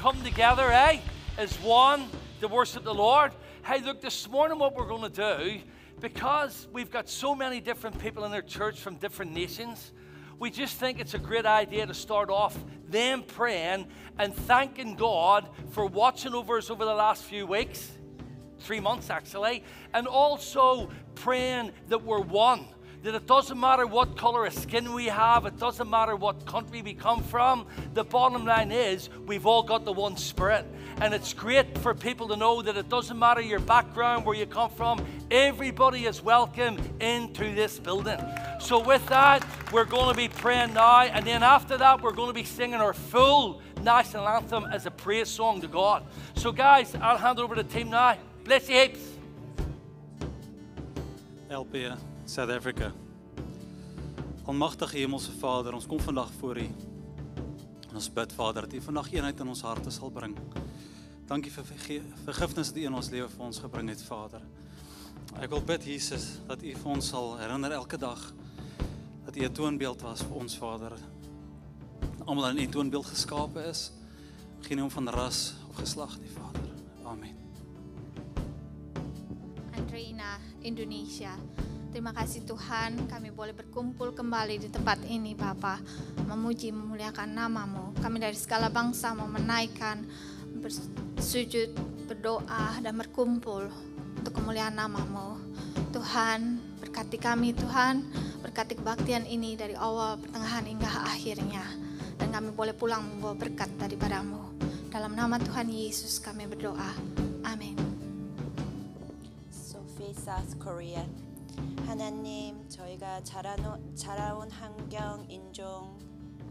come together, eh? As one to worship the Lord. Hey, look, this morning, what we're going to do, because we've got so many different people in our church from different nations, we just think it's a great idea to start off them praying and thanking God for watching over us over the last few weeks, three months actually, and also praying that we're one that it doesn't matter what color of skin we have, it doesn't matter what country we come from. The bottom line is we've all got the one spirit. And it's great for people to know that it doesn't matter your background, where you come from, everybody is welcome into this building. So, with that, we're going to be praying now, and then after that, we're going to be singing our full national anthem as a praise song to God. So, guys, I'll hand over to the team now. Bless you heaps. LP South Africa. Almagtige Hemelse Vader, ons kom vandag voor U. En ons bid Vader dat U vandag eenheid in ons harte sal bring. Dankie vir vergifnis wat U in ons lewe vir ons gebring het, Vader. Ek wil bid Jesus dat U vir ons sal herinner elke dag dat U 'n toonbeeld was vir ons, Vader. Almal in U toonbeeld geskape is, geen om van ras of geslag nie, Vader. Amen. Andrina, Indonesia. Terima kasih Tuhan, kami boleh berkumpul kembali di tempat ini Bapa, memuji memuliakan namamu. Kami dari segala bangsa mau menaikkan, bersujud, berdoa dan berkumpul untuk kemuliaan namamu. Tuhan, berkati kami Tuhan, berkati kebaktian ini dari awal, pertengahan hingga akhirnya. Dan kami boleh pulang membawa berkat daripadamu. Dalam nama Tuhan Yesus kami berdoa. Amin. South Korea. 하나님, 저희가 자라노, 자라온 환경, 인종,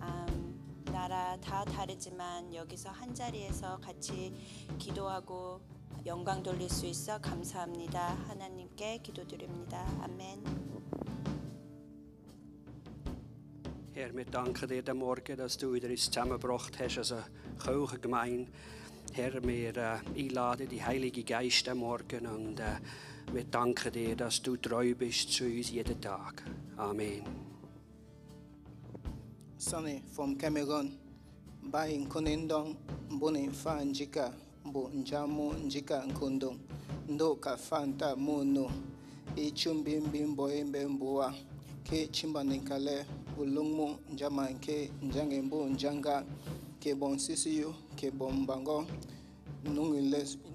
음, 나라 다 다르지만 여기서 한 자리에서 같이 기도하고 영광 돌릴 수 있어 감사합니다. 하나님께 기도드립니다. 아멘. Herr, wir danken dir den Morgen, dass du wieder uns zusammengebracht hast als eine Kirchengemeinde. Herr, wir äh, einladen die Heilige Geist am Morgen und äh, wir danken dir, dass du treu bist zu uns jeden Tag. Amen. Sonny from Cameroon. Bai nkonendong mbone fa njika mbo njamu njika nkondong. Ndo ka fanta mono. Ichumbi mbimbo embe mbuwa. Ke chimba ninkale ulungmu njama nke njange mbo njanga. Ke bon sisiyo ke bon bango.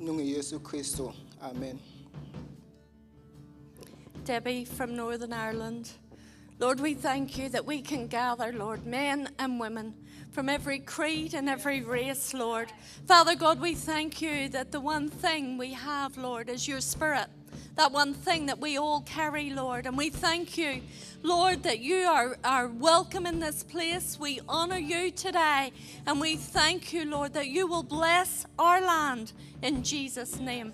Nungi Yesu Kristo. Amen. Debbie from Northern Ireland. Lord, we thank you that we can gather, Lord, men and women from every creed and every race, Lord. Father God, we thank you that the one thing we have, Lord, is your spirit. That one thing that we all carry, Lord. And we thank you, Lord, that you are, are welcome in this place. We honor you today. And we thank you, Lord, that you will bless our land in Jesus' name.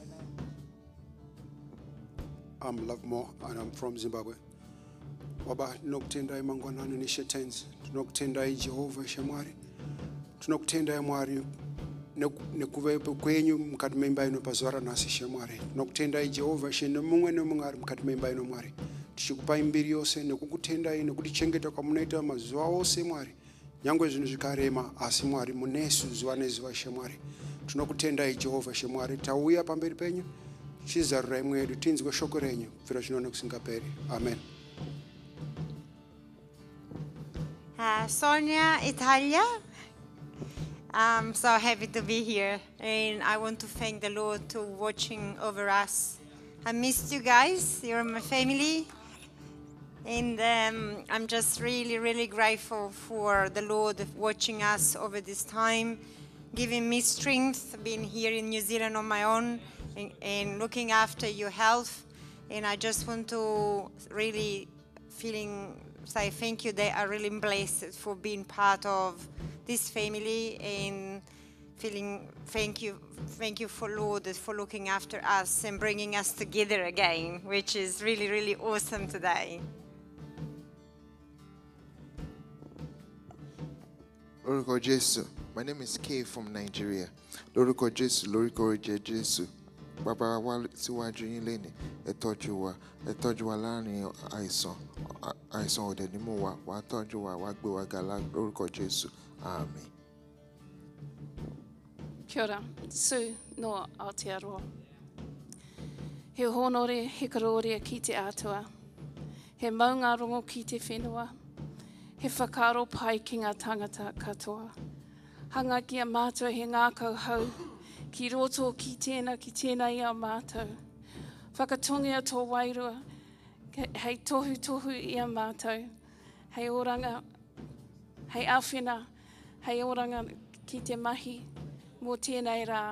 I'm Love More and I'm from Zimbabwe. Baba tinokutendai mangwanani neshetens tinokutendai jehovha shamwari tinokutendai mwari nekuvepo kwenyu mukati memba ino pazuva ranhasi shamwari. Tinokutendai jehovha she nemumwe nemumwe ari mukati memba ino mwari. Tichikupai mbiri yose nekukutendai nekutichengeta kwamunoita mazuva ose mwari. Nyange zvinhu zvikarema asi mwari munesu zuva nezuva shamwari. Tinokutendai jehovha shamwari. Tauya pamberi penyu tichizarurai mwedu tinzwe shoko renyu kubvira zvino nekusingaperi amen Uh, Sonia, Italia. I'm so happy to be here, and I want to thank the Lord to watching over us. I missed you guys. You're my family, and um, I'm just really, really grateful for the Lord watching us over this time, giving me strength, being here in New Zealand on my own, and, and looking after your health. And I just want to really feeling say thank you. They are really blessed for being part of this family and feeling thank you thank you for Lord for looking after us and bringing us together again, which is really really awesome today. Lórúkọ Jésù, my name is Kay from Nigeria. Jésù, lórúkọ ìjẹ Jésù. Bàbá wa síwájú yín lénìí, ẹ tọ́jú wa, ẹ tọ́jú wa láàrin àìsàn, àìsàn ò dẹ̀ ní mú wa tọ́jú wa wàá gbé wa ga lá- lórúkọ jésù àmín. Kia ora, Sue no Aotearoa. He honore, he karore ki te atua. He maunga rongo ki te whenua. He whakaro pai ki ngā tangata katoa. Hanga ki a mātua he ngākau hau. Ki roto ki tēnā ki tēnā i a mātou. Whakatongia tō wairua. Hei tohu tohu i a mātou. Hei oranga, hei awhina, hei oranga ki te mahi. Mō tēnei rā,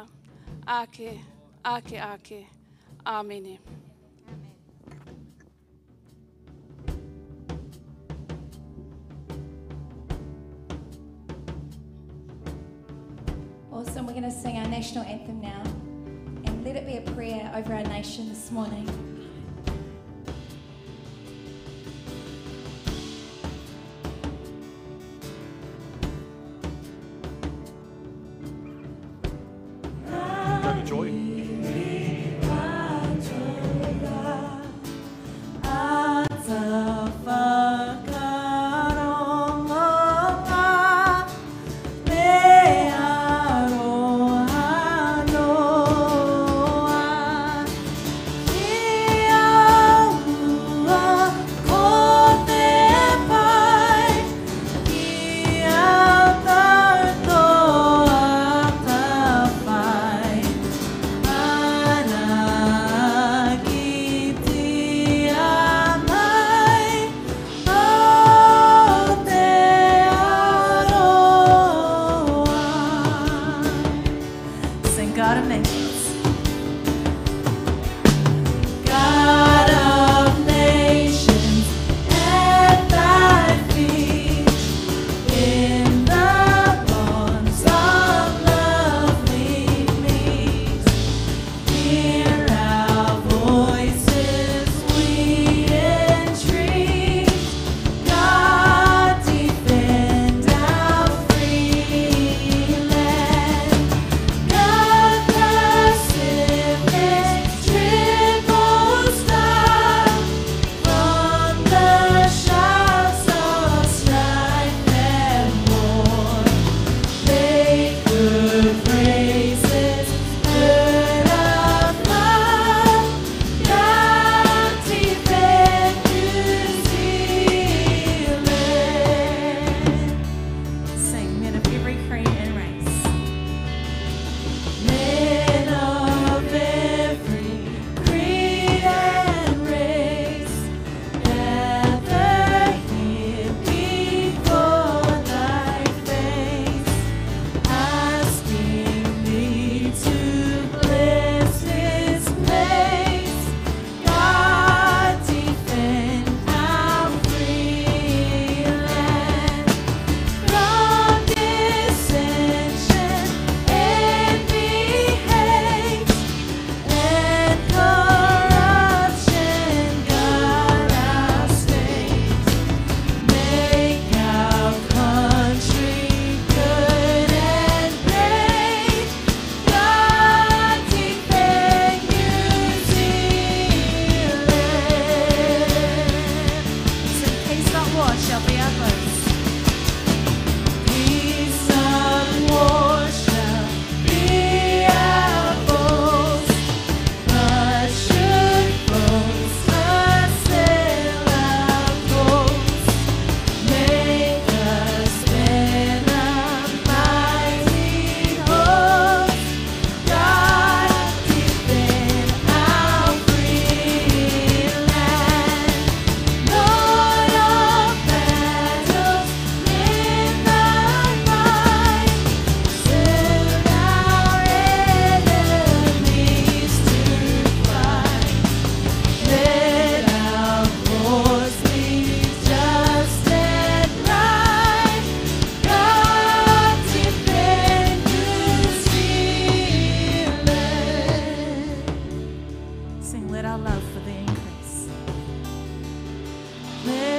ake, ake, ake, āmene. Awesome. We're going to sing our national anthem now. And let it be a prayer over our nation this morning. Sing, let our love for the increase. Let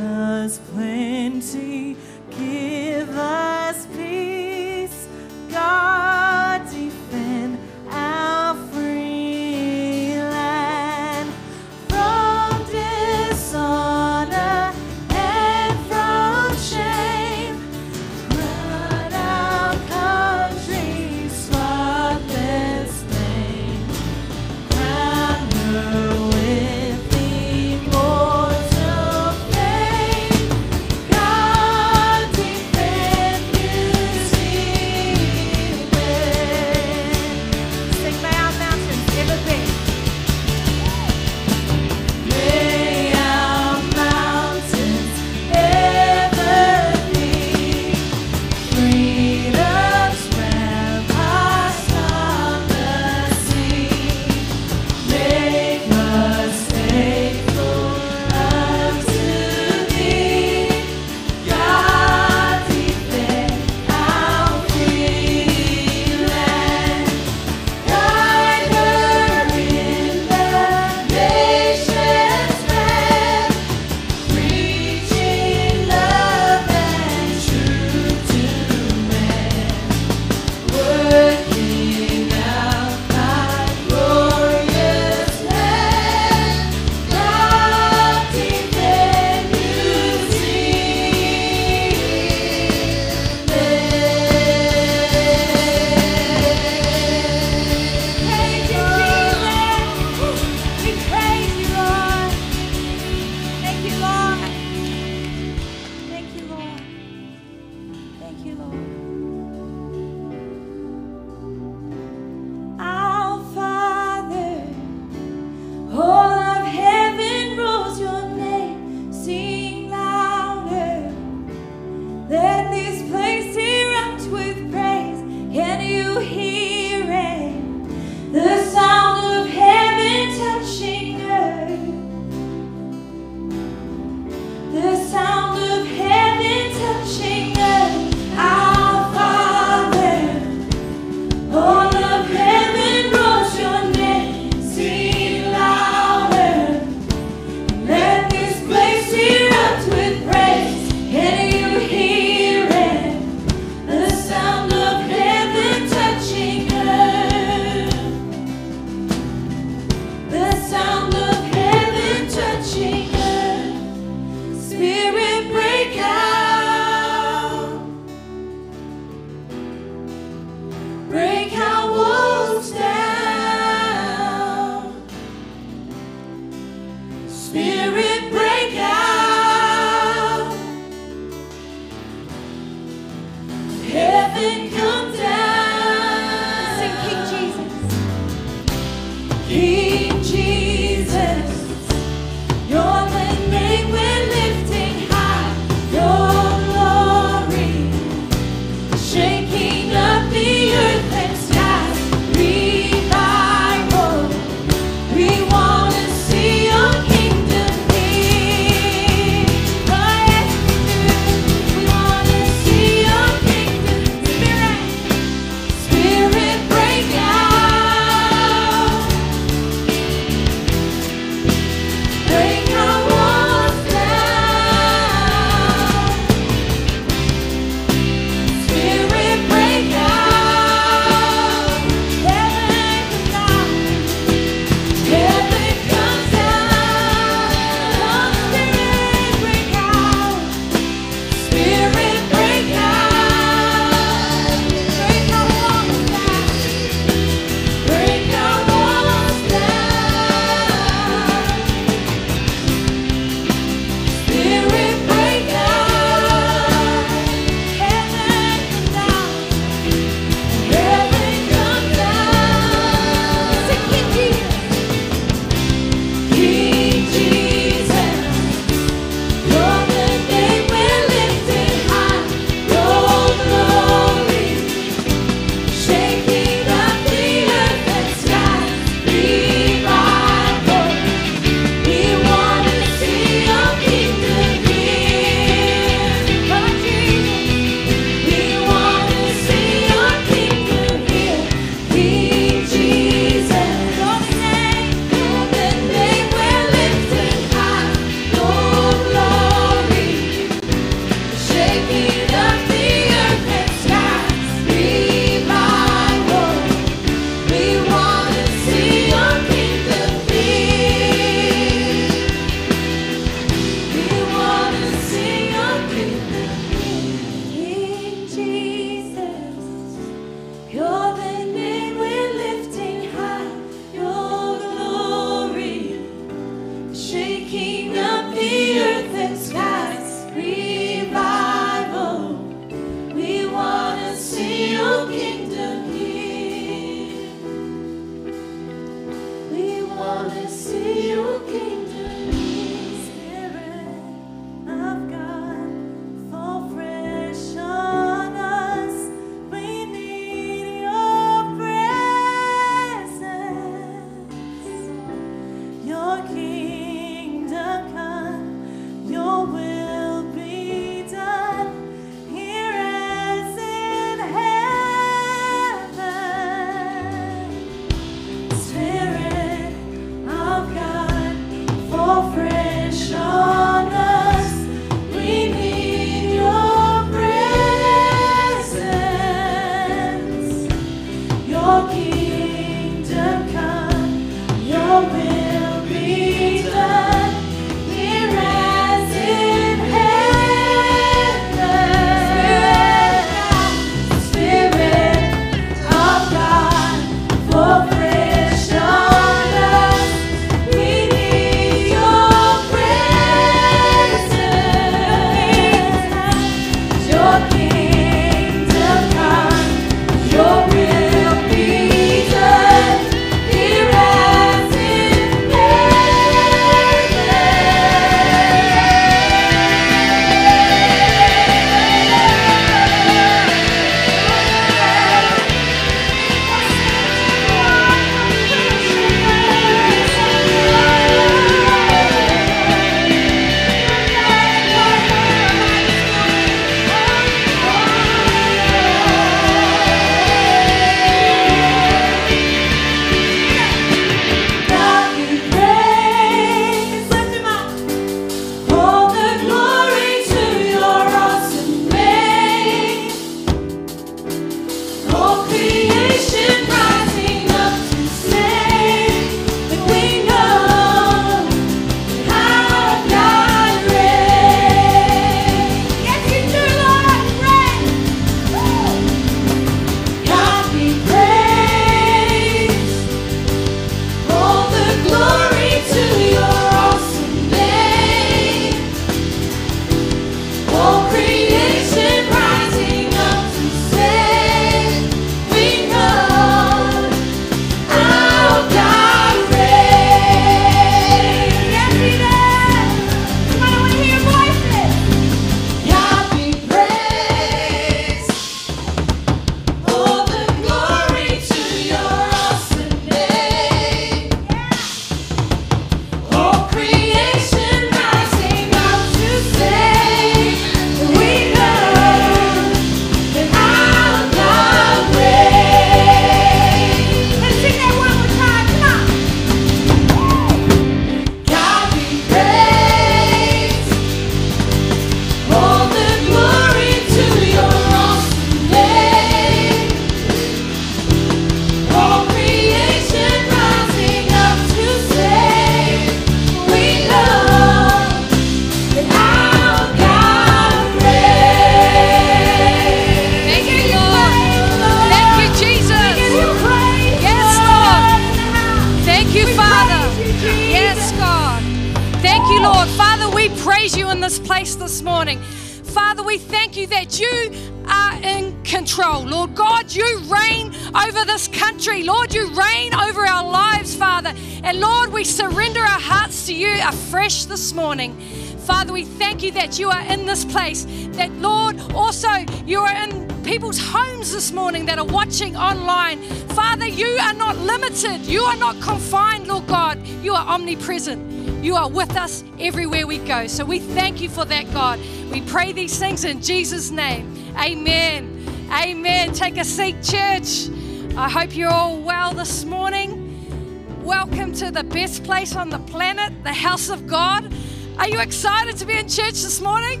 Omnipresent. You are with us everywhere we go. So we thank you for that, God. We pray these things in Jesus' name. Amen. Amen. Take a seat, church. I hope you're all well this morning. Welcome to the best place on the planet, the house of God. Are you excited to be in church this morning?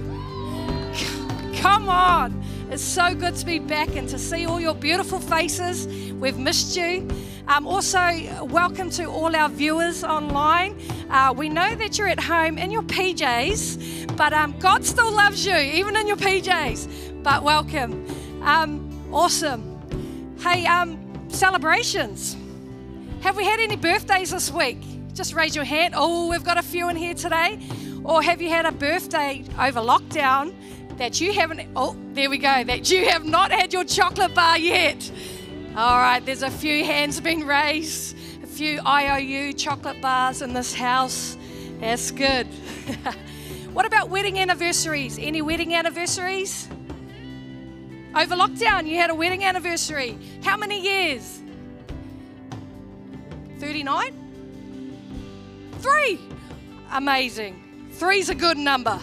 Come on. It's so good to be back and to see all your beautiful faces. We've missed you. Um, also, welcome to all our viewers online. Uh, we know that you're at home in your PJs, but um, God still loves you, even in your PJs. But welcome. Um, awesome. Hey, um, celebrations. Have we had any birthdays this week? Just raise your hand. Oh, we've got a few in here today. Or have you had a birthday over lockdown that you haven't? Oh, there we go. That you have not had your chocolate bar yet. All right, there's a few hands being raised, a few IOU chocolate bars in this house. That's good. what about wedding anniversaries? Any wedding anniversaries? Over lockdown, you had a wedding anniversary. How many years? 39? Three. Amazing. Three's a good number.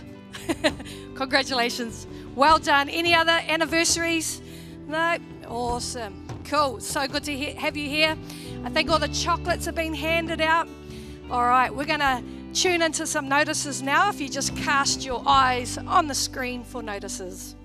Congratulations. Well done. Any other anniversaries? No? Awesome. Cool. So good to he- have you here. I think all the chocolates have been handed out. All right, we're going to tune into some notices now. If you just cast your eyes on the screen for notices.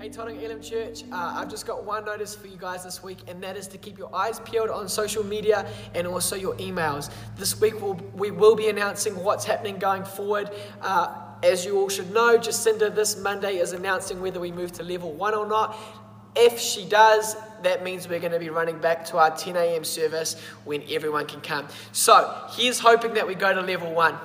Hey, Tauranga Elim Church, uh, I've just got one notice for you guys this week, and that is to keep your eyes peeled on social media and also your emails. This week, we'll, we will be announcing what's happening going forward. Uh, as you all should know, Jacinda this Monday is announcing whether we move to level one or not. If she does, that means we're going to be running back to our 10 a.m. service when everyone can come. So here's hoping that we go to level one.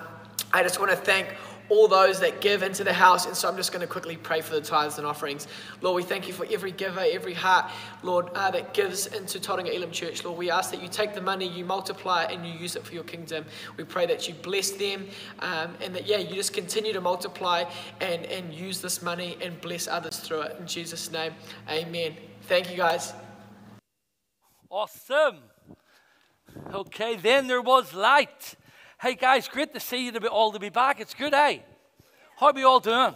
I just want to thank all those that give into the house. And so I'm just going to quickly pray for the tithes and offerings. Lord, we thank you for every giver, every heart, Lord, uh, that gives into Tauranga Elim Church. Lord, we ask that you take the money, you multiply it, and you use it for your kingdom. We pray that you bless them um, and that, yeah, you just continue to multiply and, and use this money and bless others through it. In Jesus' name, amen. Thank you, guys. Awesome. Okay, then there was light. Hey guys, great to see you to be, all to be back. It's good, hey? How are we all doing?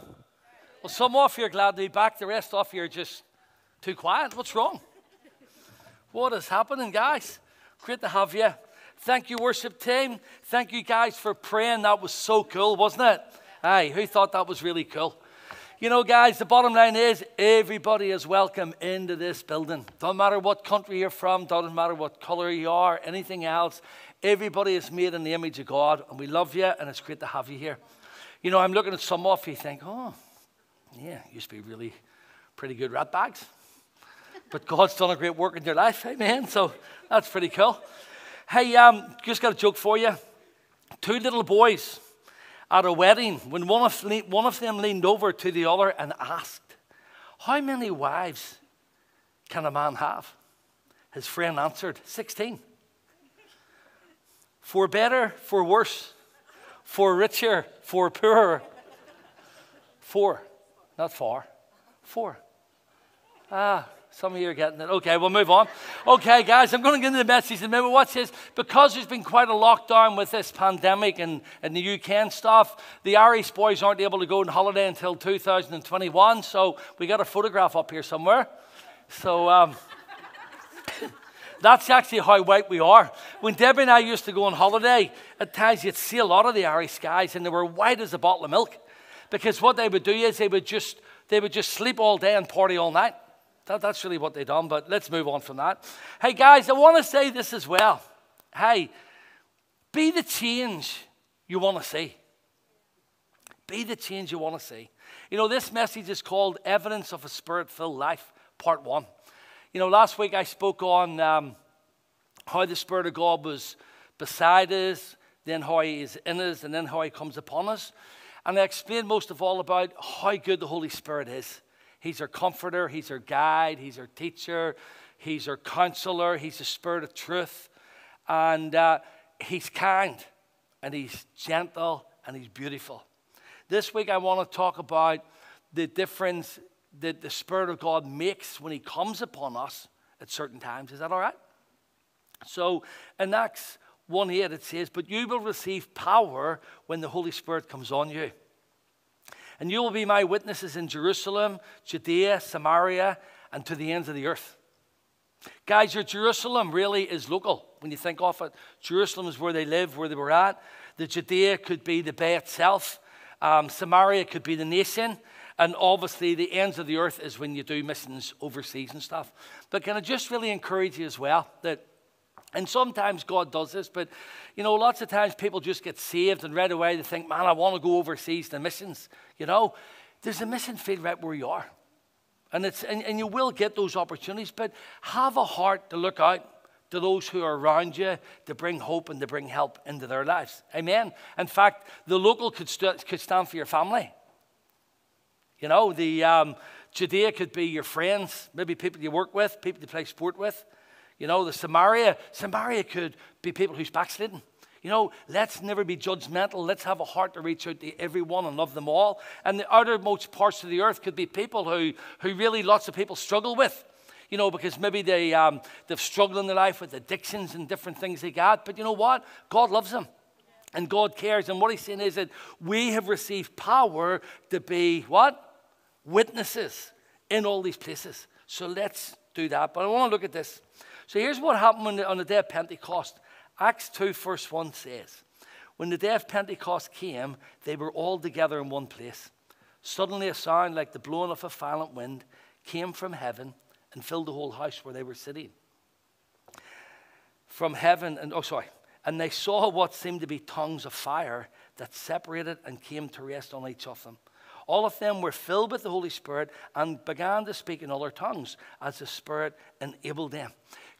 Well, some of you are glad to be back. The rest of you are just too quiet. What's wrong? What is happening, guys? Great to have you. Thank you, worship team. Thank you guys for praying. That was so cool, wasn't it? Hey, who thought that was really cool? You know, guys, the bottom line is everybody is welcome into this building. Doesn't matter what country you're from, doesn't matter what color you are, anything else. Everybody is made in the image of God, and we love you, and it's great to have you here. You know, I'm looking at some of you, think, oh, yeah, used to be really pretty good rat bags. But God's done a great work in your life, amen. So that's pretty cool. Hey, um, just got a joke for you. Two little boys at a wedding, when one of, one of them leaned over to the other and asked, How many wives can a man have? His friend answered, 16. For better, for worse, for richer, for poorer. Four, not four. Four. Ah, some of you are getting it. Okay, we'll move on. Okay, guys, I'm going to get into the message minute. Watch this. Because there's been quite a lockdown with this pandemic and, and the UK and stuff, the Irish boys aren't able to go on holiday until 2021. So we got a photograph up here somewhere. So, um, that's actually how white we are. When Debbie and I used to go on holiday, at times you'd see a lot of the Irish guys, and they were white as a bottle of milk. Because what they would do is they would just they would just sleep all day and party all night. That, that's really what they done. But let's move on from that. Hey guys, I want to say this as well. Hey, be the change you want to see. Be the change you want to see. You know, this message is called Evidence of a Spirit Filled Life, Part 1. You know, last week I spoke on um, how the Spirit of God was beside us, then how He is in us, and then how He comes upon us. And I explained most of all about how good the Holy Spirit is. He's our comforter, He's our guide, He's our teacher, He's our counselor, He's the Spirit of truth. And uh, He's kind, and He's gentle, and He's beautiful. This week I want to talk about the difference that the Spirit of God makes when He comes upon us at certain times. Is that all right? So in Acts 1 8 it says, But you will receive power when the Holy Spirit comes on you. And you will be my witnesses in Jerusalem, Judea, Samaria, and to the ends of the earth. Guys, your Jerusalem really is local when you think of it. Jerusalem is where they live, where they were at. The Judea could be the bay itself. Um, Samaria could be the nation. And obviously, the ends of the earth is when you do missions overseas and stuff. But can I just really encourage you as well that, and sometimes God does this, but you know, lots of times people just get saved and right away they think, man, I want to go overseas to missions. You know, there's a mission field right where you are. And, it's, and, and you will get those opportunities, but have a heart to look out to those who are around you to bring hope and to bring help into their lives. Amen. In fact, the local could, st- could stand for your family. You know, the um, Judea could be your friends, maybe people you work with, people you play sport with. You know, the Samaria, Samaria could be people who's backslidden. You know, let's never be judgmental. Let's have a heart to reach out to everyone and love them all. And the outermost parts of the earth could be people who, who really lots of people struggle with. You know, because maybe they, um, they've struggled in their life with addictions and different things they got. But you know what? God loves them. And God cares. And what he's saying is that we have received power to be what? Witnesses in all these places. So let's do that. But I want to look at this. So here's what happened on the, on the day of Pentecost. Acts 2, verse 1 says, When the day of Pentecost came, they were all together in one place. Suddenly, a sound like the blowing of a violent wind came from heaven and filled the whole house where they were sitting. From heaven, and oh, sorry. And they saw what seemed to be tongues of fire that separated and came to rest on each of them. All of them were filled with the Holy Spirit and began to speak in other tongues as the Spirit enabled them.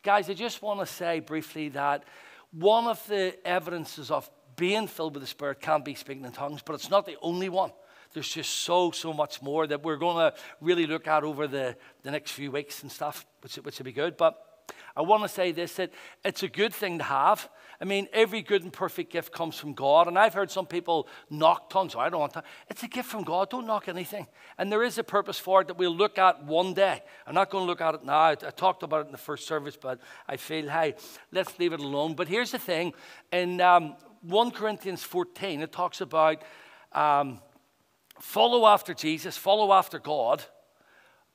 Guys, I just want to say briefly that one of the evidences of being filled with the Spirit can be speaking in tongues, but it's not the only one. There's just so, so much more that we're going to really look at over the, the next few weeks and stuff, which, which will be good. But I want to say this that it's a good thing to have. I mean, every good and perfect gift comes from God. And I've heard some people knock tongues. I don't want to. It's a gift from God. Don't knock anything. And there is a purpose for it that we'll look at one day. I'm not going to look at it now. I, I talked about it in the first service, but I feel, hey, let's leave it alone. But here's the thing in um, 1 Corinthians 14, it talks about um, follow after Jesus, follow after God,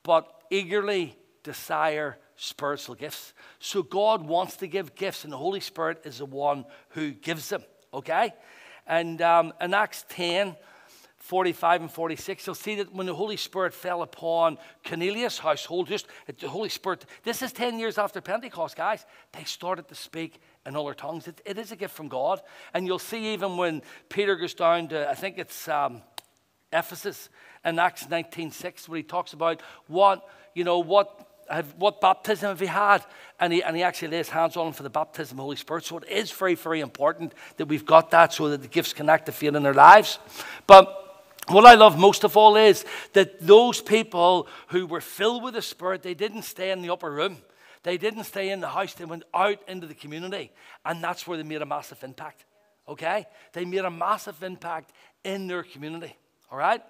but eagerly desire spiritual gifts. So God wants to give gifts, and the Holy Spirit is the one who gives them. Okay? And um, in Acts 10, 45 and 46, you'll see that when the Holy Spirit fell upon Cornelius' household, just the Holy Spirit, this is 10 years after Pentecost, guys, they started to speak in other tongues. it, it is a gift from God. And you'll see even when Peter goes down to, I think it's um, Ephesus in Acts 19.6, where he talks about what, you know, what have, what baptism have you had? And he, and he actually lays hands on them for the baptism of the Holy Spirit. So it is very, very important that we've got that so that the gifts can activate in their lives. But what I love most of all is that those people who were filled with the Spirit, they didn't stay in the upper room. They didn't stay in the house. They went out into the community. And that's where they made a massive impact. Okay? They made a massive impact in their community. All right?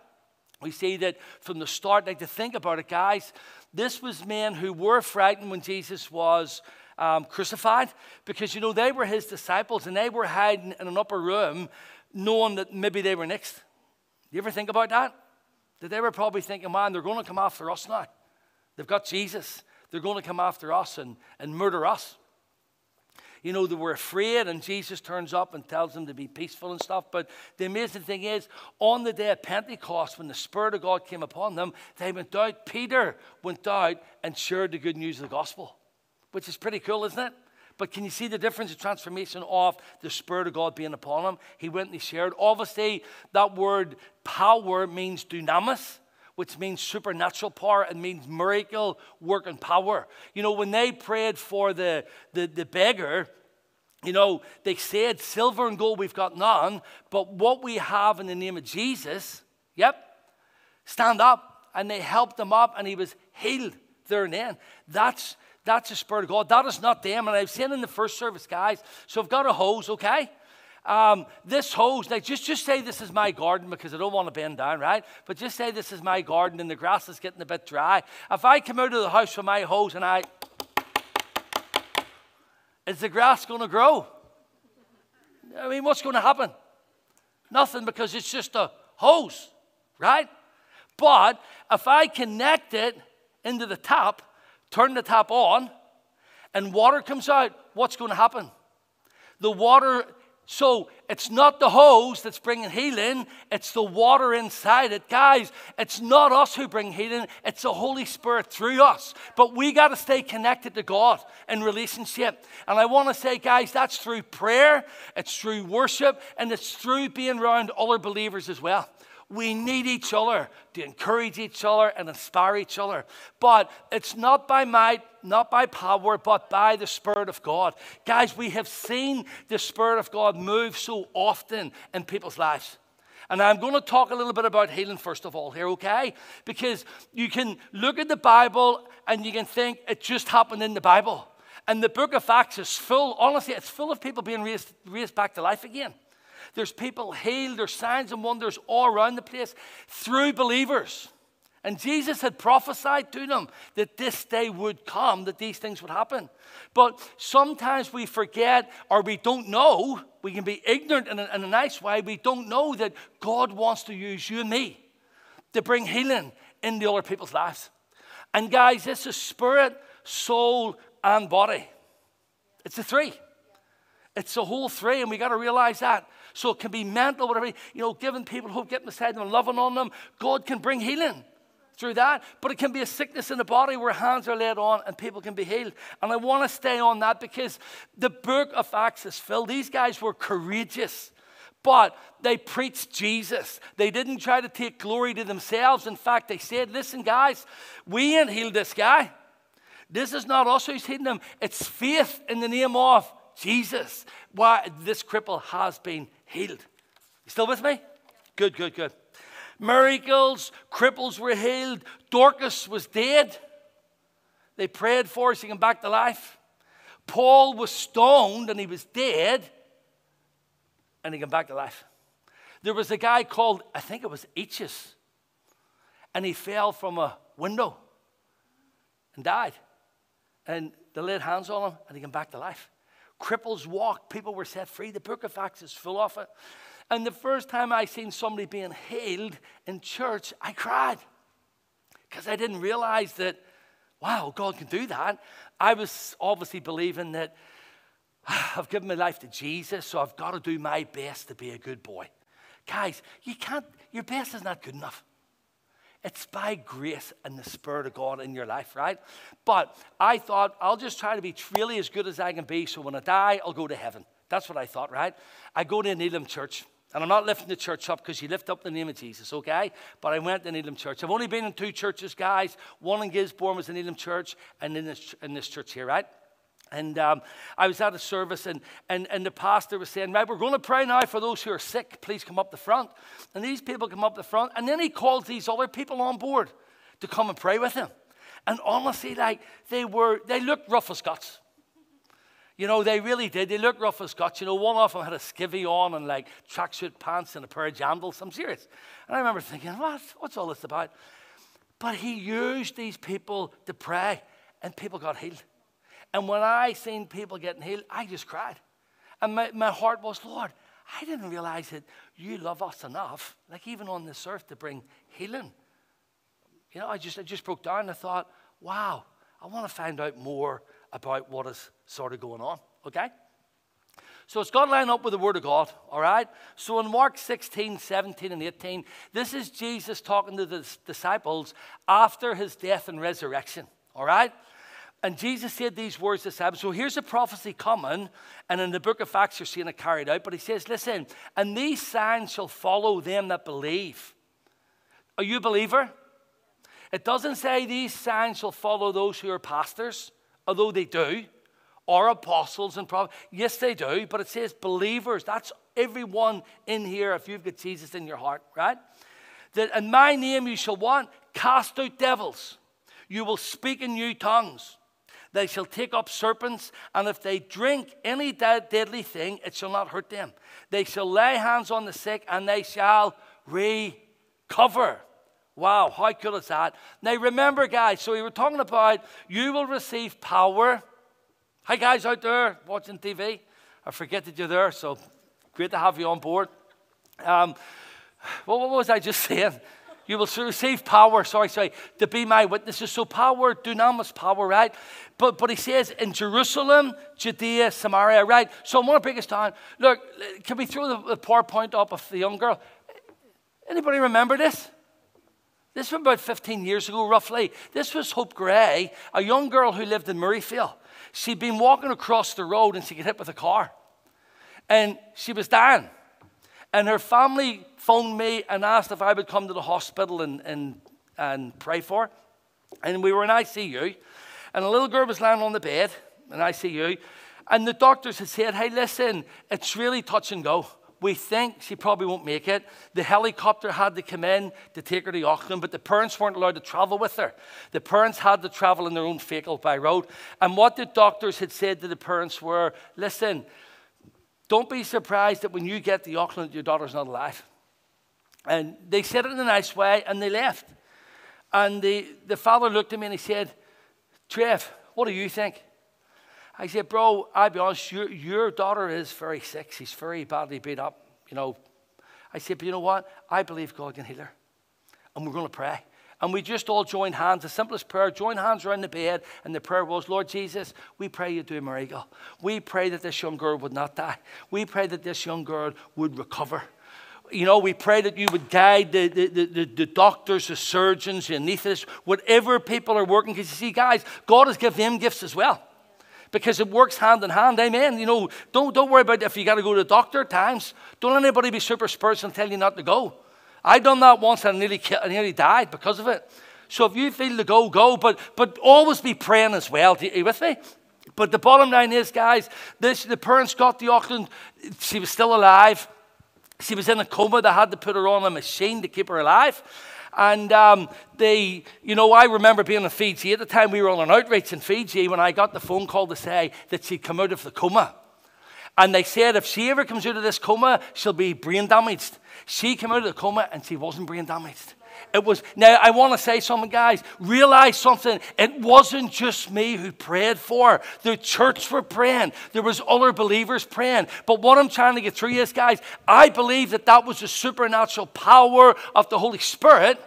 We see that from the start, like to think about it, guys. This was men who were frightened when Jesus was um, crucified because, you know, they were his disciples and they were hiding in an upper room knowing that maybe they were next. You ever think about that? That they were probably thinking, man, they're going to come after us now. They've got Jesus. They're going to come after us and, and murder us you know, they were afraid, and Jesus turns up and tells them to be peaceful and stuff. But the amazing thing is, on the day of Pentecost, when the Spirit of God came upon them, they went out. Peter went out and shared the good news of the gospel, which is pretty cool, isn't it? But can you see the difference, the transformation of the Spirit of God being upon him? He went and he shared. Obviously, that word power means dunamis which means supernatural power and means miracle work and power. You know, when they prayed for the, the, the beggar, you know, they said, Silver and gold we've got none, but what we have in the name of Jesus, yep, stand up. And they helped him up, and he was healed there and then. That's, that's the Spirit of God. That is not them. And I've seen in the first service, guys, so I've got a hose, okay? Um, this hose, like just, just say this is my garden because I don't want to bend down, right? But just say this is my garden and the grass is getting a bit dry. If I come out of the house with my hose and I, is the grass going to grow? I mean, what's going to happen? Nothing because it's just a hose, right? But if I connect it into the tap, turn the tap on, and water comes out, what's going to happen? The water, so it's not the hose that's bringing healing, it's the water inside it. Guys, it's not us who bring healing, it's the Holy Spirit through us. But we got to stay connected to God in relationship. And I want to say, guys, that's through prayer, it's through worship, and it's through being around other believers as well. We need each other to encourage each other and inspire each other. But it's not by might, not by power, but by the Spirit of God. Guys, we have seen the Spirit of God move so often in people's lives. And I'm going to talk a little bit about healing first of all here, okay? Because you can look at the Bible and you can think it just happened in the Bible. And the book of Acts is full, honestly, it's full of people being raised, raised back to life again. There's people healed, there's signs and wonders all around the place through believers. And Jesus had prophesied to them that this day would come, that these things would happen. But sometimes we forget or we don't know, we can be ignorant in a, in a nice way, we don't know that God wants to use you and me to bring healing into other people's lives. And guys, this is spirit, soul, and body. It's the three. It's the whole three, and we got to realize that. So it can be mental, whatever, you know, giving people hope, getting beside them, loving on them. God can bring healing through that. But it can be a sickness in the body where hands are laid on and people can be healed. And I want to stay on that because the book of Acts is filled. These guys were courageous. But they preached Jesus. They didn't try to take glory to themselves. In fact, they said, Listen, guys, we ain't healed this guy. This is not us who's healing him. It's faith in the name of Jesus. Why this cripple has been healed. You still with me? Good, good, good. Miracles, cripples were healed. Dorcas was dead. They prayed for her, she came back to life. Paul was stoned and he was dead, and he came back to life. There was a guy called, I think it was Aegeus, and he fell from a window and died. And they laid hands on him, and he came back to life. Cripples walked, people were set free. The book of Acts is full of it. And the first time I seen somebody being healed in church, I cried because I didn't realize that, wow, God can do that. I was obviously believing that I've given my life to Jesus, so I've got to do my best to be a good boy. Guys, you can't, your best is not good enough. It's by grace and the Spirit of God in your life, right? But I thought I'll just try to be really as good as I can be so when I die, I'll go to heaven. That's what I thought, right? I go to an church. And I'm not lifting the church up because you lift up the name of Jesus, okay? But I went to an church. I've only been in two churches, guys. One in Gisborne was an Elim church, and in this, in this church here, right? And um, I was at a service, and, and, and the pastor was saying, Right, we're going to pray now for those who are sick. Please come up the front. And these people come up the front, and then he called these other people on board to come and pray with him. And honestly, like, they were, they looked rough as guts. You know, they really did. They looked rough as guts. You know, one of them had a skivvy on and like tracksuit pants and a pair of jandals. I'm serious. And I remember thinking, what? What's all this about? But he used these people to pray, and people got healed. And when I seen people getting healed, I just cried. And my, my heart was, Lord, I didn't realize that you love us enough, like even on this earth, to bring healing. You know, I just, I just broke down and I thought, wow, I want to find out more about what is sort of going on, okay? So it's got to line up with the Word of God, all right? So in Mark 16, 17, and 18, this is Jesus talking to the disciples after his death and resurrection, all right? And Jesus said these words to disciples. So here's a prophecy coming, and in the book of Acts, you're seeing it carried out. But he says, Listen, and these signs shall follow them that believe. Are you a believer? It doesn't say these signs shall follow those who are pastors, although they do, or apostles and prophets. Yes, they do, but it says believers. That's everyone in here if you've got Jesus in your heart, right? That in my name you shall want cast out devils. You will speak in new tongues. They shall take up serpents, and if they drink any dead, deadly thing, it shall not hurt them. They shall lay hands on the sick, and they shall recover. Wow, how cool is that? Now remember, guys, so we were talking about you will receive power. Hi, guys out there watching TV. I forget that you're there, so great to have you on board. Um, what was I just saying? You will receive power, sorry, sorry, to be my witnesses. So power, dunamis power, right? But, but he says in Jerusalem, Judea, Samaria, right? So I want to break this down. Look, can we throw the, the PowerPoint up of the young girl? Anybody remember this? This was about 15 years ago, roughly. This was Hope Gray, a young girl who lived in Murrayfield. She'd been walking across the road and she got hit with a car. And she was dying. And her family phoned me and asked if I would come to the hospital and, and, and pray for her. And we were in ICU. And a little girl was lying on the bed in ICU. And the doctors had said, hey, listen, it's really touch and go. We think she probably won't make it. The helicopter had to come in to take her to Auckland, but the parents weren't allowed to travel with her. The parents had to travel in their own vehicle by road. And what the doctors had said to the parents were, listen, don't be surprised that when you get to Auckland, your daughter's not alive. And they said it in a nice way, and they left. And the, the father looked at me and he said, Trev, what do you think? I said, bro, I'll be honest, your, your daughter is very sick. She's very badly beat up, you know. I said, but you know what? I believe God can heal her. And we're going to pray. And we just all joined hands, the simplest prayer, joined hands around the bed, and the prayer was, Lord Jesus, we pray you do a miracle. We pray that this young girl would not die. We pray that this young girl would recover. You know, we pray that you would guide the, the, the, the doctors, the surgeons, the anesthetists, whatever people are working. Because you see, guys, God has given them gifts as well because it works hand in hand. Amen. You know, don't, don't worry about if you got to go to the doctor at times. Don't anybody be super spiritual and tell you not to go. I done that once and I nearly, I nearly died because of it. So if you feel to go, go. But, but always be praying as well. Are you with me? But the bottom line is, guys, this, the parents got the Auckland. She was still alive. She was in a coma. They had to put her on a machine to keep her alive. And um, they, you know, I remember being in Fiji at the time. We were on an outreach in Fiji when I got the phone call to say that she'd come out of the coma. And they said if she ever comes out of this coma, she'll be brain damaged. She came out of the coma and she wasn't brain damaged. It was, now I want to say something, guys. Realize something. It wasn't just me who prayed for. The church were praying. There was other believers praying. But what I'm trying to get through is, guys, I believe that that was the supernatural power of the Holy Spirit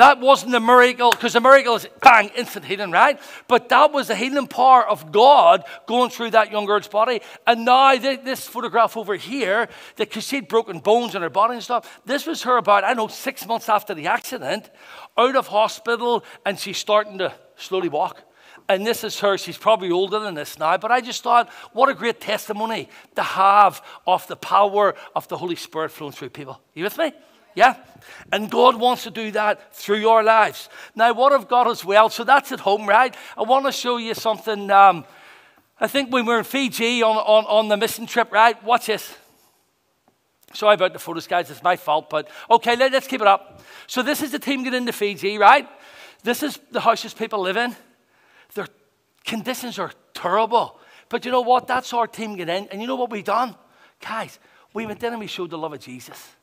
that wasn't a miracle, because the miracle is bang, instant healing, right? But that was the healing power of God going through that young girl's body. And now, this photograph over here, because she'd broken bones in her body and stuff, this was her about, I know, six months after the accident, out of hospital, and she's starting to slowly walk. And this is her. She's probably older than this now. But I just thought, what a great testimony to have of the power of the Holy Spirit flowing through people. You with me? Yeah? And God wants to do that through your lives. Now, what of God as well? So that's at home, right? I want to show you something. Um, I think when we were in Fiji on, on, on the mission trip, right? Watch this. Sorry about the photos, guys. It's my fault, but okay, let, us keep it up. So this is the team getting into Fiji, right? This is the houses people live in. Their conditions are terrible. But you know what? That's our team getting in. And you know what we've done? Guys, we went in and we showed the love of Jesus.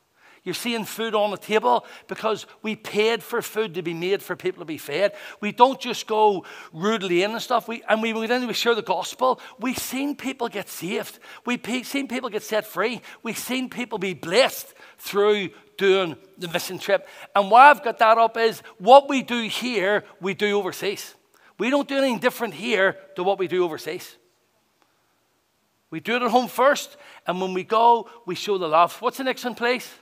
You're seeing food on the table because we paid for food to be made for people to be fed. We don't just go rudely in and stuff. We, and we and we share the gospel. We've seen people get saved. We've seen people get set free. We've seen people be blessed through doing the mission trip. And why I've got that up is what we do here, we do overseas. We don't do anything different here to what we do overseas. We do it at home first, and when we go, we show the love. What's the next one, please?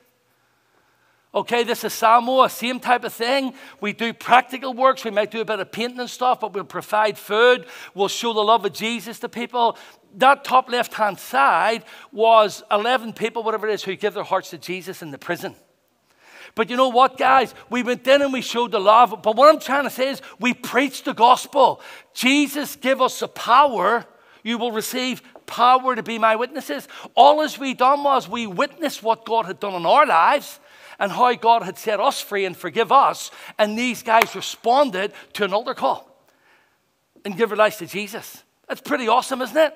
Okay, this is Samoa, same type of thing. We do practical works. We might do a bit of painting and stuff, but we'll provide food. We'll show the love of Jesus to people. That top left hand side was 11 people, whatever it is, who give their hearts to Jesus in the prison. But you know what, guys? We went in and we showed the love. But what I'm trying to say is, we preached the gospel. Jesus gave us the power You will receive power to be my witnesses. All as we done was we witnessed what God had done in our lives and how God had set us free and forgive us. And these guys responded to an altar call and give their lives to Jesus. That's pretty awesome, isn't it?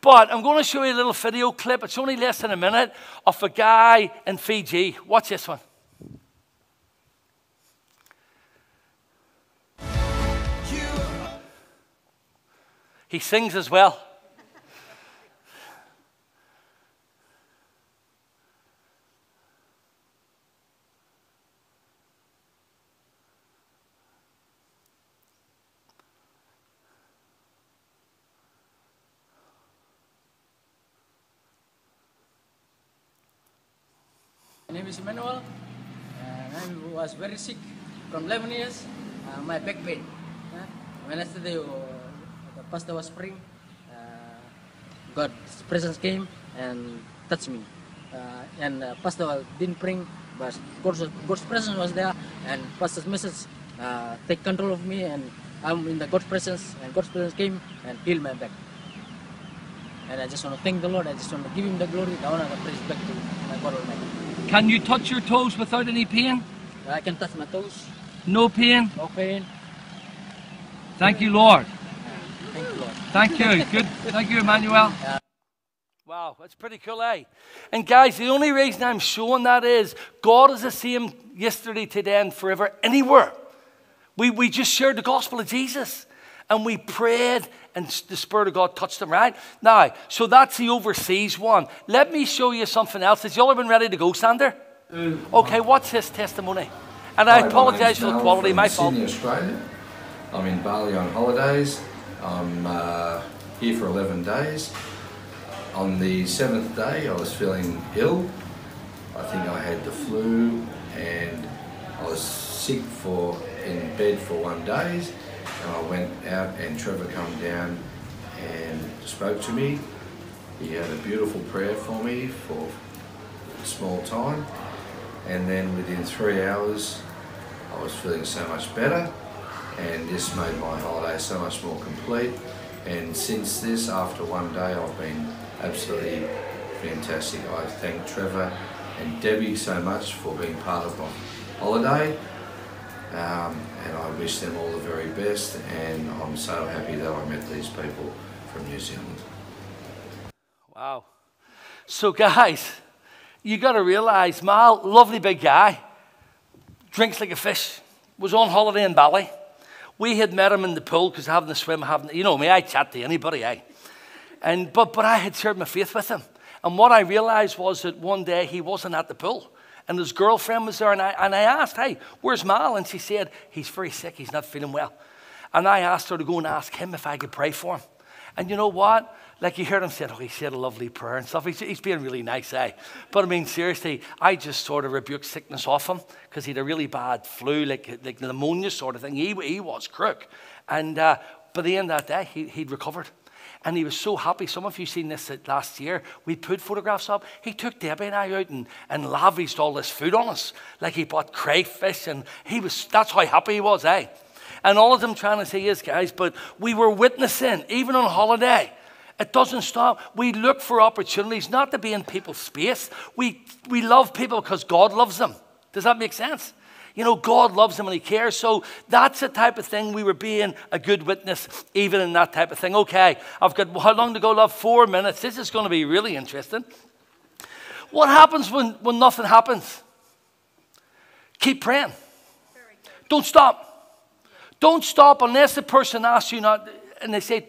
But I'm going to show you a little video clip. It's only less than a minute of a guy in Fiji. Watch this one. He sings as well. My name is Emmanuel, and I was very sick from 11 years. Uh, my back pain. Uh, when yesterday uh, the pastor was praying, uh, God's presence came and touched me. Uh, and pastor didn't pray, but God's, God's presence was there, and pastor's message take control of me, and I'm in the God's presence, and God's presence came and healed my back. And I just want to thank the Lord. I just want to give Him the glory, the honor, the praise back to my God Almighty. Can you touch your toes without any pain? I can touch my toes. No pain? No pain. Thank you, Lord. Thank you, Lord. Thank you. Good. Thank you, Emmanuel. Wow, that's pretty cool, eh? And guys, the only reason I'm showing that is God is the same yesterday, today, and forever, anywhere. We, we just shared the gospel of Jesus and we prayed and the Spirit of God touched them, right? Now, so that's the overseas one. Let me show you something else. Has y'all been ready to go, Sander? Okay, what's his testimony? And I Hi, apologize for the quality, my fault. Sydney, Australia. I'm in Bali on holidays. I'm uh, here for 11 days. On the seventh day, I was feeling ill. I think I had the flu, and I was sick for in bed for one day. And I went out, and Trevor come down and spoke to me. He had a beautiful prayer for me for a small time, and then within three hours, I was feeling so much better, and this made my holiday so much more complete. And since this, after one day, I've been absolutely fantastic. I thank Trevor and Debbie so much for being part of my holiday, um, and I wish them all the very best. And I'm so happy that I met these people from New Zealand. Wow. So, guys, you got to realize, Mal, lovely big guy, drinks like a fish, was on holiday in Bali. We had met him in the pool because having to swim, having you know me, I chat to anybody, eh? And but but I had shared my faith with him, and what I realized was that one day he wasn't at the pool, and his girlfriend was there, and I and I asked, "Hey, where's Mal?" And she said, "He's very sick. He's not feeling well." And I asked her to go and ask him if I could pray for him. And you know what? Like you heard him say, oh, he said a lovely prayer and stuff. He's, he's being really nice, eh? But I mean, seriously, I just sort of rebuked sickness off him because he had a really bad flu, like, like pneumonia sort of thing. He, he was crook. And uh, by the end of that day, he, he'd recovered. And he was so happy. Some of you seen this last year. We put photographs up. He took Debbie and I out and, and lavished all this food on us. Like he bought crayfish and he was, that's how happy he was, eh? And all of them trying to say is, guys, but we were witnessing, even on holiday. It doesn't stop. We look for opportunities not to be in people's space. We, we love people because God loves them. Does that make sense? You know, God loves them and He cares. So that's the type of thing we were being a good witness, even in that type of thing. Okay, I've got how long to go, love? Four minutes. This is going to be really interesting. What happens when, when nothing happens? Keep praying. Don't stop. Don't stop unless the person asks you not, and they say,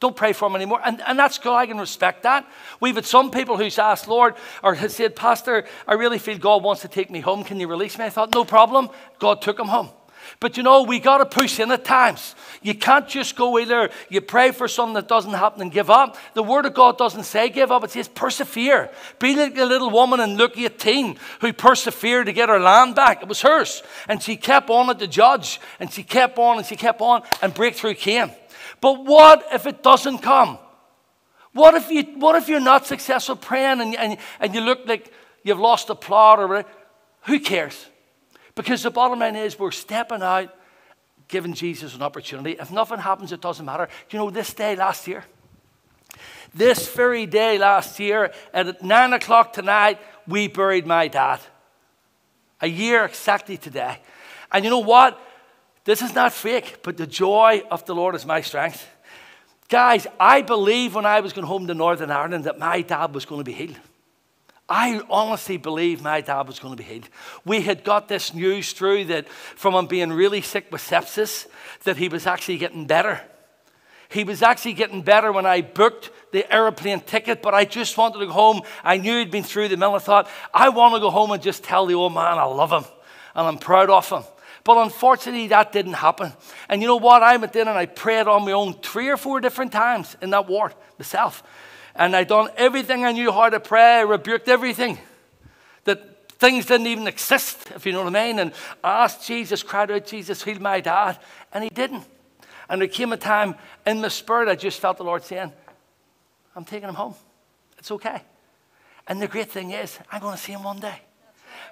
don't pray for him anymore. And, and that's good. I can respect that. We've had some people who's asked, Lord, or has said, Pastor, I really feel God wants to take me home. Can you release me? I thought, no problem. God took him home. But you know, we got to push in at times. You can't just go either, you pray for something that doesn't happen and give up. The Word of God doesn't say give up, it says persevere. Be like the little woman in Luke 18 who persevered to get her land back. It was hers. And she kept on at the judge, and she kept on and she kept on, and breakthrough came. But what if it doesn't come? What if, you, what if you're not successful praying and, and, and you look like you've lost the plot or whatever? Who cares? Because the bottom line is we're stepping out, giving Jesus an opportunity. If nothing happens, it doesn't matter. You know, this day last year, This very day last year, at nine o'clock tonight, we buried my dad. A year exactly today. And you know what? This is not fake, but the joy of the Lord is my strength. Guys, I believe when I was going home to Northern Ireland that my dad was going to be healed. I honestly believe my dad was going to be healed. We had got this news through that from him being really sick with sepsis, that he was actually getting better. He was actually getting better when I booked the aeroplane ticket, but I just wanted to go home. I knew he'd been through the mill. I thought, I want to go home and just tell the old man I love him and I'm proud of him. But unfortunately, that didn't happen. And you know what? I went in and I prayed on my own three or four different times in that ward myself. And I done everything I knew how to pray. I rebuked everything that things didn't even exist, if you know what I mean. And I asked Jesus, cried out, Jesus, heal my dad. And he didn't. And there came a time in my spirit, I just felt the Lord saying, I'm taking him home. It's okay. And the great thing is, I'm going to see him one day.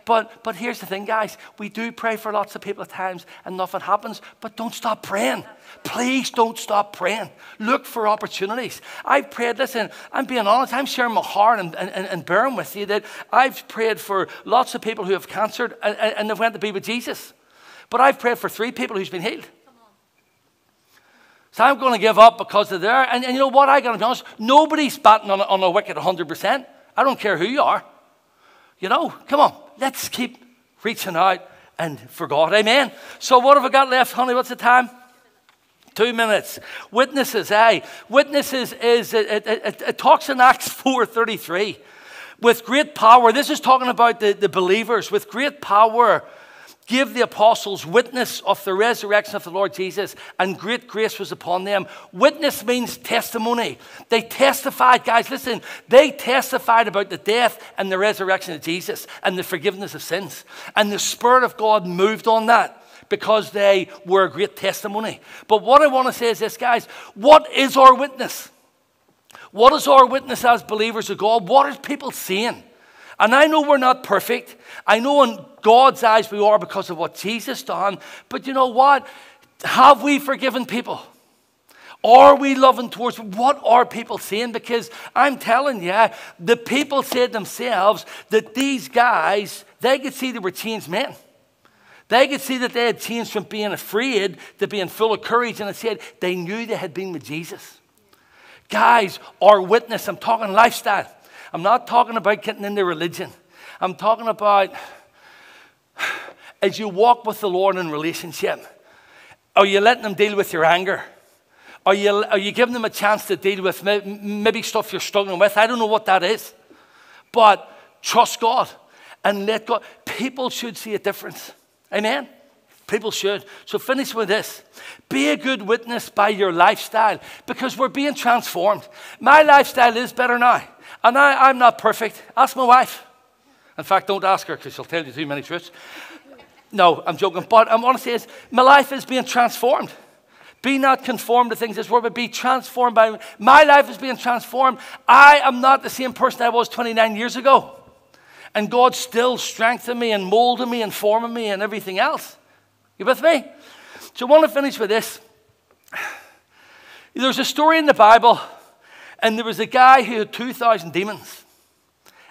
But, but here's the thing, guys. We do pray for lots of people at times and nothing happens, but don't stop praying. Please don't stop praying. Look for opportunities. I've prayed, listen, I'm being honest, I'm sharing my heart and, and, and bearing with you that I've prayed for lots of people who have cancer and, and they've went to be with Jesus. But I've prayed for three people who's been healed. So I'm going to give up because of there. And, and you know what? I got to be honest. Nobody's batting on on a wicket 100%. I don't care who you are. You know, come on. Let's keep reaching out and for God. Amen. So what have I got left, honey? What's the time? Two minutes. Witnesses, eh? Witnesses is, it, it, it, it talks in Acts 4.33. With great power, this is talking about the, the believers. With great power, give the apostles witness of the resurrection of the Lord Jesus, and great grace was upon them. Witness means testimony. They testified, guys, listen, they testified about the death and the resurrection of Jesus and the forgiveness of sins. And the Spirit of God moved on that because they were a great testimony. But what I want to say is this, guys what is our witness? What is our witness as believers of God? What are people seeing? And I know we're not perfect. I know in God's eyes we are because of what Jesus done. But you know what? Have we forgiven people? Are we loving towards what are people saying? Because I'm telling you, the people said themselves that these guys, they could see they were changed men. They could see that they had changed from being afraid to being full of courage, and it said they knew they had been with Jesus. Guys, our witness, I'm talking lifestyle. I'm not talking about getting into religion. I'm talking about as you walk with the Lord in relationship, are you letting them deal with your anger? Are you, are you giving them a chance to deal with maybe stuff you're struggling with? I don't know what that is. But trust God and let God. People should see a difference. Amen? People should. So finish with this. Be a good witness by your lifestyle because we're being transformed. My lifestyle is better now. And I, I'm not perfect. Ask my wife. In fact, don't ask her because she'll tell you too many truths. No, I'm joking. But I'm to say is my life is being transformed. Be not conformed to things this world, but be transformed by my life is being transformed. I am not the same person I was 29 years ago. And God's still strengthening me and molding me and forming me and everything else. You with me? So I want to finish with this. There's a story in the Bible, and there was a guy who had 2,000 demons.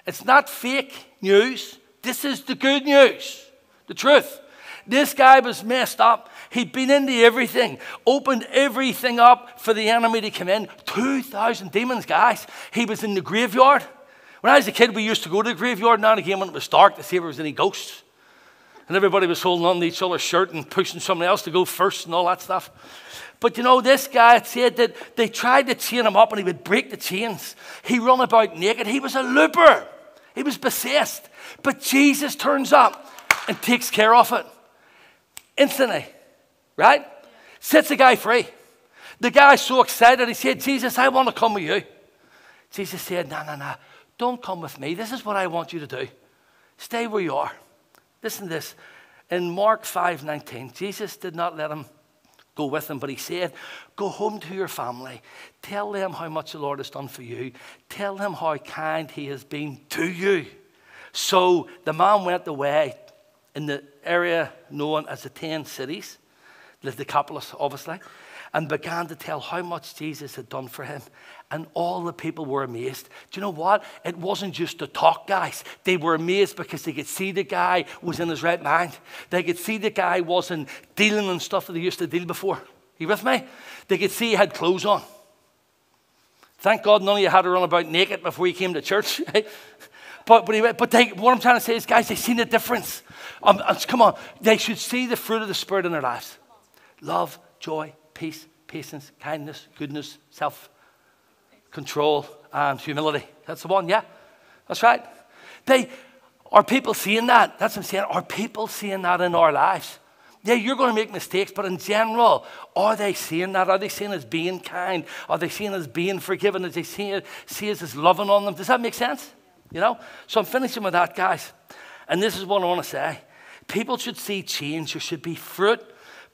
It's not fake news. This is the good news, the truth. This guy was messed up. He'd been into everything, opened everything up for the enemy to come in. 2,000 demons, guys. He was in the graveyard. When I was a kid, we used to go to the graveyard now and again when it was dark to see if there was any ghosts. And everybody was holding on to each other's shirt and pushing someone else to go first and all that stuff. But you know, this guy said that they tried to chain him up and he would break the chains. He run about naked. He was a looper. He was possessed. But Jesus turns up and takes care of it instantly, right? Sets the guy free. The guy's so excited. He said, Jesus, I want to come with you. Jesus said, No, no, no. Don't come with me. This is what I want you to do. Stay where you are. Listen to this. In Mark 5 19, Jesus did not let him go with him, but he said, Go home to your family. Tell them how much the Lord has done for you. Tell them how kind he has been to you. So the man went away in the area known as the Ten Cities, the Decapolis, obviously, and began to tell how much Jesus had done for him. And all the people were amazed. Do you know what? It wasn't just the talk, guys. They were amazed because they could see the guy was in his right mind. They could see the guy wasn't dealing in stuff that he used to deal before. You with me? They could see he had clothes on. Thank God none of you had to run about naked before you came to church. But, but, but they, what I'm trying to say is, guys, they've seen the difference. Um, come on, they should see the fruit of the Spirit in their lives love, joy, peace, patience, kindness, goodness, self control, and humility. That's the one, yeah? That's right. They, are people seeing that? That's what I'm saying. Are people seeing that in our lives? Yeah, you're going to make mistakes, but in general, are they seeing that? Are they seeing us being kind? Are they seeing us being forgiven? Are they seeing see us as loving on them? Does that make sense? You know? So I'm finishing with that, guys. And this is what I want to say. People should see change. There should be fruit,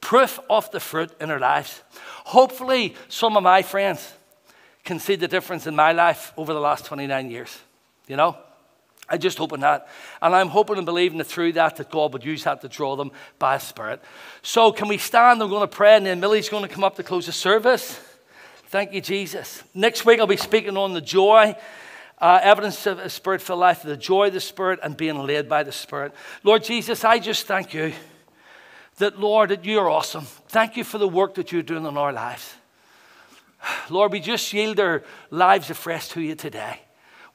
proof of the fruit in our lives. Hopefully, some of my friends can see the difference in my life over the last 29 years. You know? I just hoping that. And I'm hoping and believing that through that, that God would use that to draw them by His Spirit. So can we stand? I'm going to pray, and then Millie's going to come up to close the service. Thank you, Jesus. Next week, I'll be speaking on the joy uh, evidence of a spirit for life, the joy of the Spirit, and being led by the Spirit. Lord Jesus, I just thank you that, Lord, that you're awesome. Thank you for the work that you're doing in our lives. Lord, we just yield our lives afresh to you today.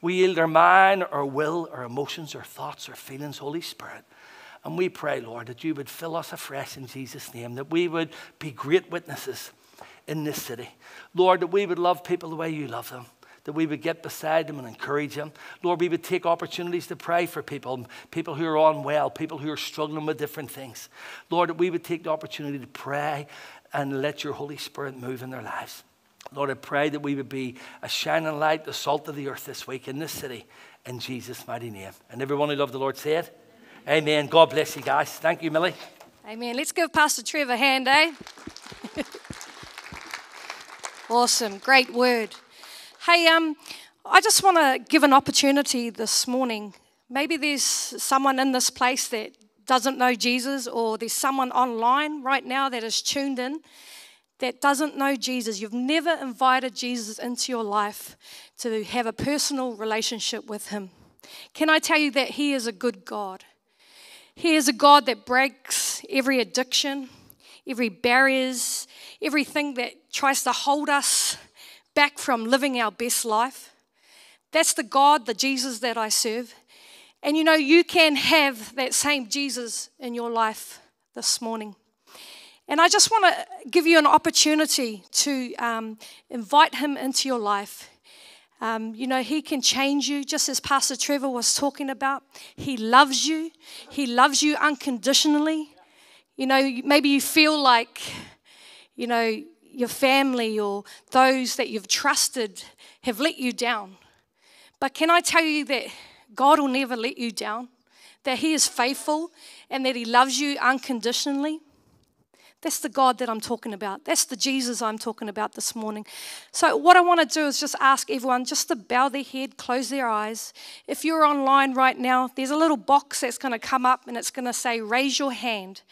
We yield our mind, our will, our emotions, our thoughts, our feelings, Holy Spirit. And we pray, Lord, that you would fill us afresh in Jesus' name, that we would be great witnesses in this city. Lord, that we would love people the way you love them that we would get beside them and encourage them. Lord, we would take opportunities to pray for people, people who are unwell, people who are struggling with different things. Lord, that we would take the opportunity to pray and let your Holy Spirit move in their lives. Lord, I pray that we would be a shining light, the salt of the earth this week in this city, in Jesus' mighty name. And everyone who loved the Lord said, Amen. God bless you guys. Thank you, Millie. Amen. Let's give Pastor Trevor a hand, eh? awesome. Great word. Hey, um, I just want to give an opportunity this morning. Maybe there's someone in this place that doesn't know Jesus, or there's someone online right now that is tuned in that doesn't know Jesus. You've never invited Jesus into your life to have a personal relationship with Him. Can I tell you that He is a good God? He is a God that breaks every addiction, every barriers, everything that tries to hold us back from living our best life. That's the God, the Jesus that I serve. And you know, you can have that same Jesus in your life this morning. And I just want to give you an opportunity to um, invite him into your life. Um, you know, he can change you, just as Pastor Trevor was talking about. He loves you, he loves you unconditionally. You know, maybe you feel like, you know, your family or those that you've trusted have let you down. But can I tell you that God will never let you down? That He is faithful and that He loves you unconditionally? That's the God that I'm talking about. That's the Jesus I'm talking about this morning. So, what I want to do is just ask everyone just to bow their head, close their eyes. If you're online right now, there's a little box that's going to come up and it's going to say, Raise your hand.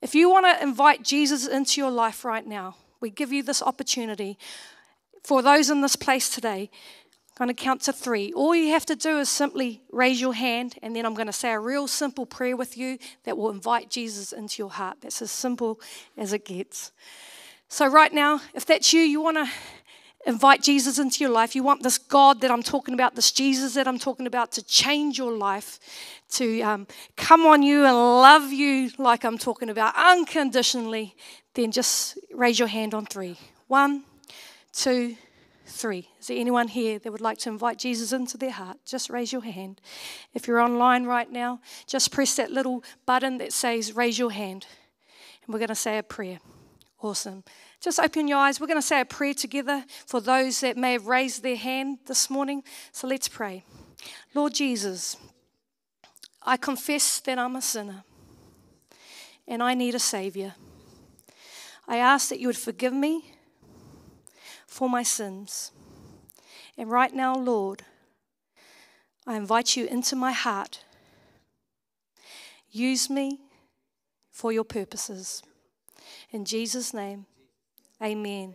If you want to invite Jesus into your life right now, we give you this opportunity. For those in this place today, I'm going to count to three. All you have to do is simply raise your hand, and then I'm going to say a real simple prayer with you that will invite Jesus into your heart. That's as simple as it gets. So, right now, if that's you, you want to invite Jesus into your life, you want this God that I'm talking about, this Jesus that I'm talking about to change your life, to um, come on you and love you like I'm talking about unconditionally, then just raise your hand on three. One, two, three. Is there anyone here that would like to invite Jesus into their heart? Just raise your hand. If you're online right now, just press that little button that says raise your hand. And we're going to say a prayer. Awesome. Just open your eyes. We're going to say a prayer together for those that may have raised their hand this morning. So let's pray. Lord Jesus, I confess that I'm a sinner and I need a Savior. I ask that you would forgive me for my sins. And right now, Lord, I invite you into my heart. Use me for your purposes. In Jesus' name, amen.